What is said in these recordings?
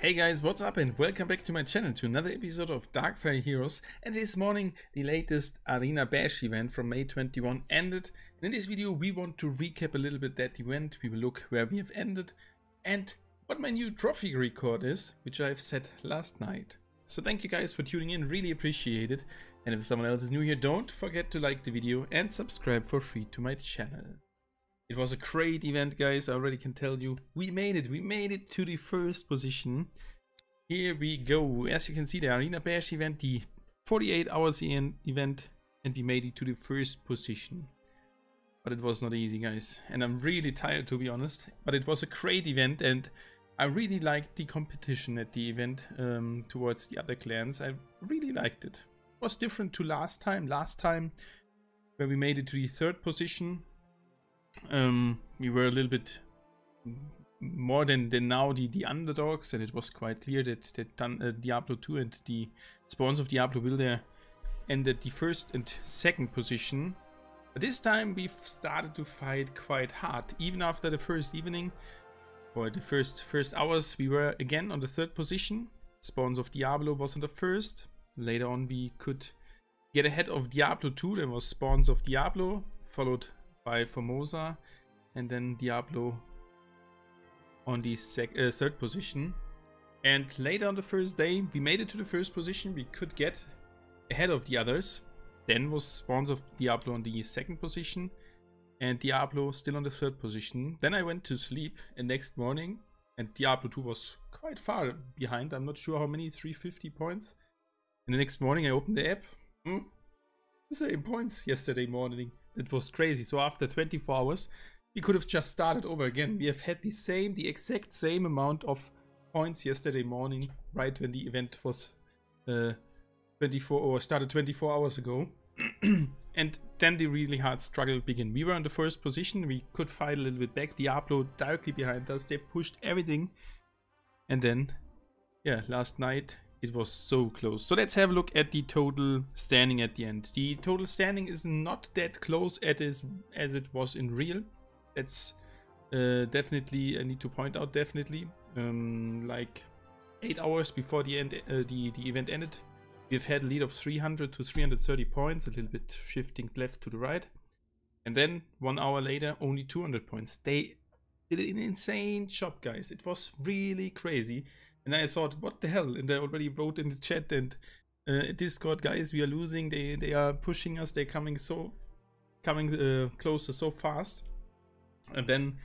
Hey guys, what's up and welcome back to my channel to another episode of Darkfire Heroes. And this morning the latest Arena Bash event from May 21 ended. And in this video we want to recap a little bit that event, we will look where we have ended and what my new trophy record is, which I've set last night. So thank you guys for tuning in, really appreciate it. And if someone else is new here don't forget to like the video and subscribe for free to my channel. It was a great event, guys. I already can tell you. We made it. We made it to the first position. Here we go. As you can see, the Arena Bash event, the 48 hours in event, and we made it to the first position. But it was not easy, guys. And I'm really tired, to be honest. But it was a great event, and I really liked the competition at the event um, towards the other clans. I really liked it. It was different to last time. Last time, where we made it to the third position, um, we were a little bit more than, than now the, the underdogs and it was quite clear that, that uh, Diablo 2 and the spawns of Diablo Builder ended the first and second position. But this time we've started to fight quite hard. Even after the first evening or the first first hours we were again on the third position. Spawns of Diablo was on the first. Later on we could get ahead of Diablo 2. There was Spawns of Diablo followed by Formosa and then Diablo on the uh, third position. And later on the first day, we made it to the first position. We could get ahead of the others. Then was Spawns of Diablo on the second position and Diablo still on the third position. Then I went to sleep and next morning and Diablo 2 was quite far behind. I'm not sure how many, 350 points. And the next morning I opened the app. Hmm, the same points yesterday morning. It was crazy. So after 24 hours, we could have just started over again. We have had the same, the exact same amount of points yesterday morning, right when the event was uh, 24 or started 24 hours ago. and then the really hard struggle began. We were in the first position. We could fight a little bit back. Diablo directly behind us. They pushed everything. And then, yeah, last night it was so close. So let's have a look at the total standing at the end. The total standing is not that close as, as it was in real. That's uh, definitely, I need to point out definitely. Um, like 8 hours before the, end, uh, the, the event ended, we've had a lead of 300 to 330 points, a little bit shifting left to the right. And then one hour later, only 200 points. They did an insane job, guys. It was really crazy. And I thought, what the hell? And I already wrote in the chat and uh, Discord, guys, we are losing. They they are pushing us. They're coming so coming uh, closer so fast. And then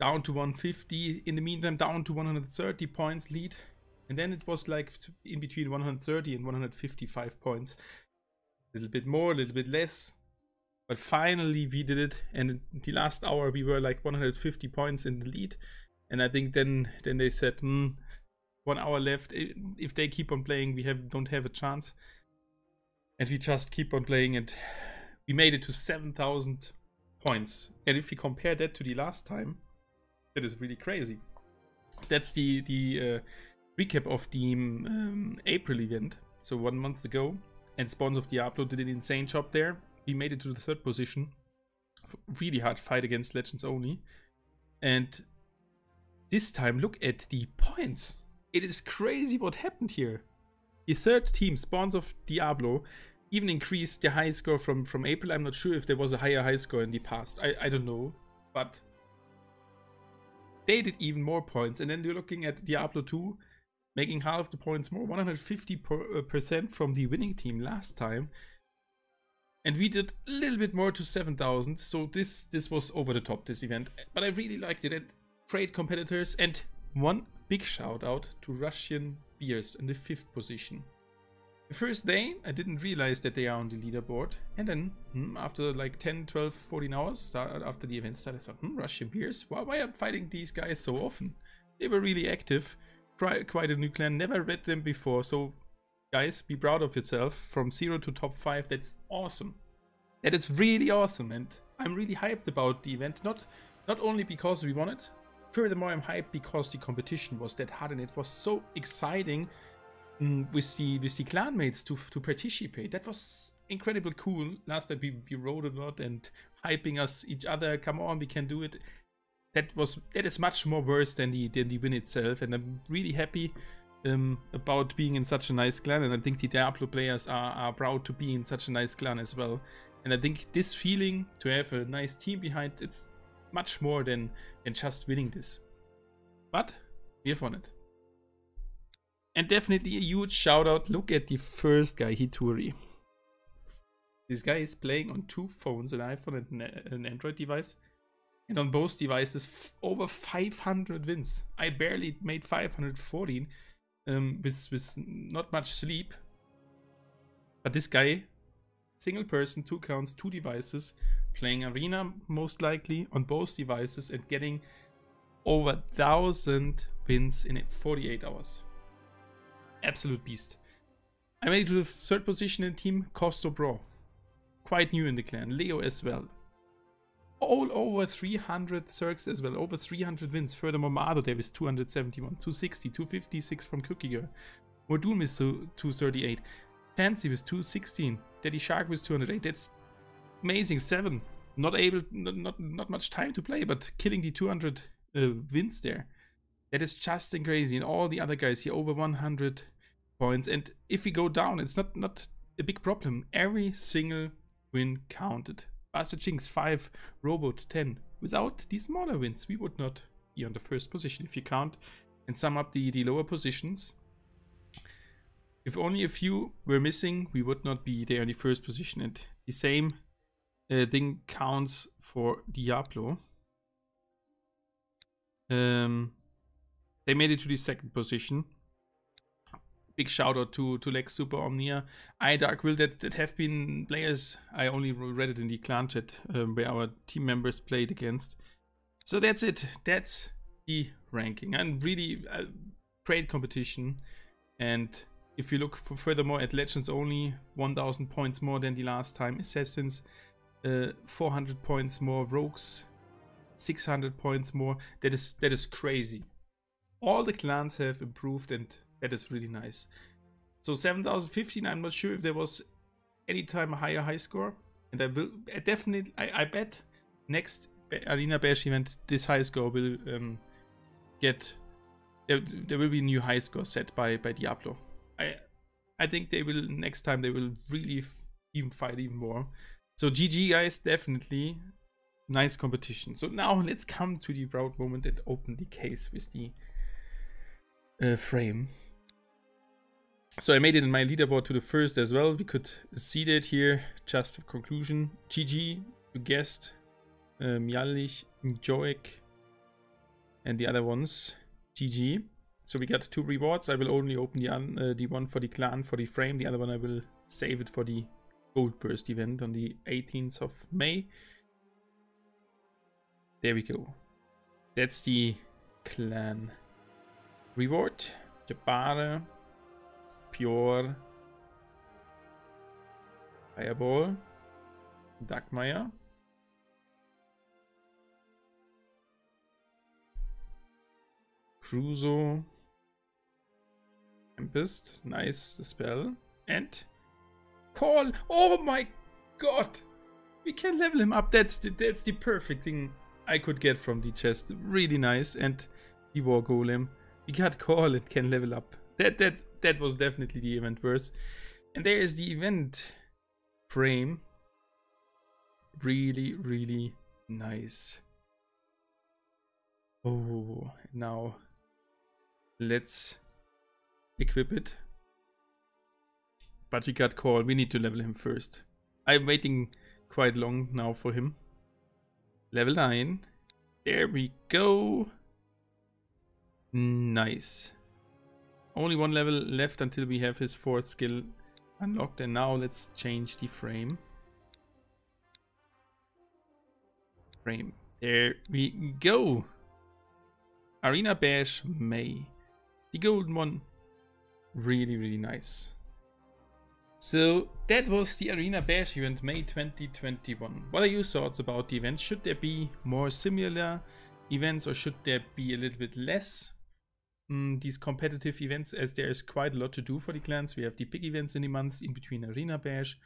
down to 150. In the meantime, down to 130 points lead. And then it was like in between 130 and 155 points. A little bit more, a little bit less. But finally we did it. And the last hour we were like 150 points in the lead. And I think then then they said, hmm, one hour left. If they keep on playing, we have don't have a chance. And we just keep on playing and we made it to 7,000 points. And if we compare that to the last time, that is really crazy. That's the, the uh, recap of the um, April event. So one month ago. And Spawns of Diablo did an insane job there. We made it to the third position. Really hard fight against Legends only. And this time, look at the points. It is crazy what happened here. The third team, Spawns of Diablo, even increased the high score from, from April. I'm not sure if there was a higher high score in the past. I, I don't know. But they did even more points. And then you're looking at Diablo 2 making half the points more, 150% uh, from the winning team last time. And we did a little bit more to 7,000. So this this was over the top, this event. But I really liked it. And great competitors. And one Big shout out to Russian Beers in the fifth position. The first day, I didn't realize that they are on the leaderboard. And then, hmm, after like 10, 12, 14 hours start, after the event started, I thought, hmm, Russian Beers? Why, why am I fighting these guys so often? They were really active. Quite a new clan. Never read them before. So, guys, be proud of yourself. From 0 to top 5, that's awesome. That is really awesome. And I'm really hyped about the event. Not, not only because we won it, Furthermore, I'm hyped because the competition was that hard and it was so exciting um, with the with the clanmates to to participate. That was incredibly cool. Last time we, we wrote a lot and hyping us each other. Come on, we can do it. That was that is much more worse than the than the win itself, and I'm really happy um, about being in such a nice clan, and I think the Diablo players are, are proud to be in such a nice clan as well. And I think this feeling to have a nice team behind it's much more than, than just winning this. But we have won it. And definitely a huge shout out. Look at the first guy, Hituri. This guy is playing on two phones, an iPhone and an Android device. And on both devices, over 500 wins. I barely made 514 um, with, with not much sleep. But this guy, single person, two counts, two devices, playing Arena most likely on both devices and getting over 1000 wins in 48 hours. Absolute beast. I made it to the third position in team Costo Bro. Quite new in the clan. Leo as well. All over 300 circs as well. Over 300 wins. Furthermore, Mado Davis 271, 260, 256 from Cookie Girl. Mordoon with 238. Fancy with 216. Daddy Shark with 208. That's amazing. Seven. Not able, not, not, not much time to play, but killing the 200 uh, wins there. That is just crazy. And all the other guys here over 100 points. And if we go down, it's not, not a big problem. Every single win counted. Bastard Jinx 5, Robot 10. Without these smaller wins, we would not be on the first position. If you count and sum up the, the lower positions, if only a few were missing, we would not be there in the first position. And the same uh, thing counts for Diablo. Um, they made it to the second position. Big shout out to, to Lex Super Omnia. I Dark Will that, that have been players. I only read it in the clan chat um, where our team members played against. So that's it. That's the ranking. And really uh, great competition. And if you look furthermore at Legends only, 1000 points more than the last time. Assassins, uh, 400 points more. Rogues, 600 points more. That is that is crazy. All the clans have improved and that is really nice. So 7015, I'm not sure if there was any time a higher high score. And I will I definitely, I, I bet next Arena Bash event, this high score will um, get, there, there will be a new high score set by, by Diablo. I, I think they will, next time they will really even fight even more. So GG guys, definitely nice competition. So now let's come to the proud moment and open the case with the uh, frame. So I made it in my leaderboard to the first as well. We could see that here. Just for conclusion. GG, you guessed. Uh, Joik, and the other ones. GG. So we got two rewards. I will only open the, uh, the one for the clan, for the frame. The other one I will save it for the Gold Burst event on the 18th of May. There we go. That's the clan reward. Jabare. Pure. Fireball. Dagmeier. Crusoe. Tempest. Nice spell. And Korl. Oh my god. We can level him up. That's the, that's the perfect thing I could get from the chest. Really nice. And the War Golem. We got Korl and can level up. That that that was definitely the event verse. And there is the event frame. Really, really nice. Oh, now let's equip it. But we got called. We need to level him first. I'm waiting quite long now for him. Level 9. There we go. Nice. Only one level left until we have his fourth skill unlocked. And now let's change the frame. Frame. There we go. Arena Bash May. The golden one. Really, really nice. So that was the Arena Bash event May 2021. What are your thoughts about the event? Should there be more similar events or should there be a little bit less um, these competitive events as there is quite a lot to do for the clans. We have the big events in the months in between Arena Bash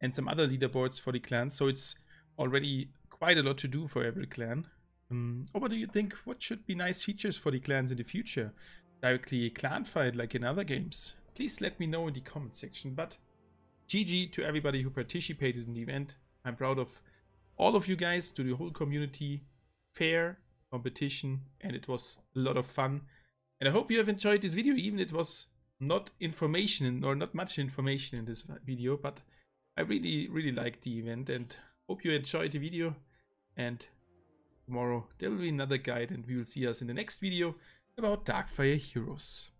and some other leaderboards for the clans. So it's already quite a lot to do for every clan. Um, or what do you think? What should be nice features for the clans in the future? Directly clan fight like in other games, please let me know in the comment section. But GG to everybody who participated in the event. I'm proud of all of you guys, to the whole community. Fair competition and it was a lot of fun. And I hope you have enjoyed this video, even it was not information or not much information in this video, but I really, really liked the event and hope you enjoyed the video. And tomorrow there will be another guide and we will see us in the next video about Darkfire Heroes.